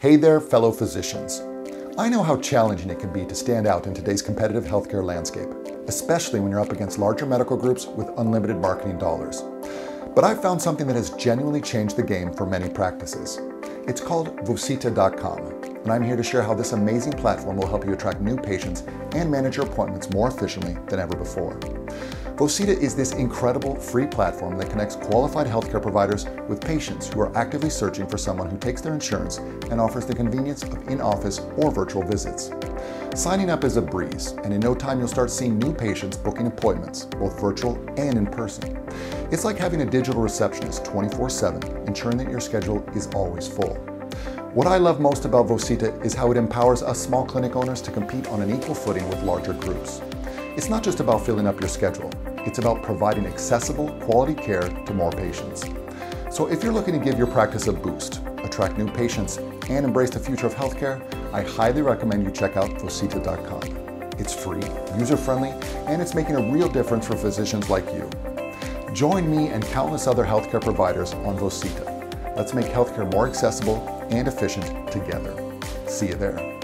Hey there, fellow physicians. I know how challenging it can be to stand out in today's competitive healthcare landscape, especially when you're up against larger medical groups with unlimited marketing dollars. But I've found something that has genuinely changed the game for many practices. It's called Vosita.com, and I'm here to share how this amazing platform will help you attract new patients and manage your appointments more efficiently than ever before. Vosita is this incredible free platform that connects qualified healthcare providers with patients who are actively searching for someone who takes their insurance and offers the convenience of in-office or virtual visits. Signing up is a breeze, and in no time you'll start seeing new patients booking appointments, both virtual and in person. It's like having a digital receptionist 24-7, ensuring that your schedule is always full. What I love most about Vosita is how it empowers us small clinic owners to compete on an equal footing with larger groups. It's not just about filling up your schedule, it's about providing accessible, quality care to more patients. So if you're looking to give your practice a boost, attract new patients, and embrace the future of healthcare, I highly recommend you check out Vosita.com. It's free, user-friendly, and it's making a real difference for physicians like you. Join me and countless other healthcare providers on Vosita. Let's make healthcare more accessible and efficient together. See you there.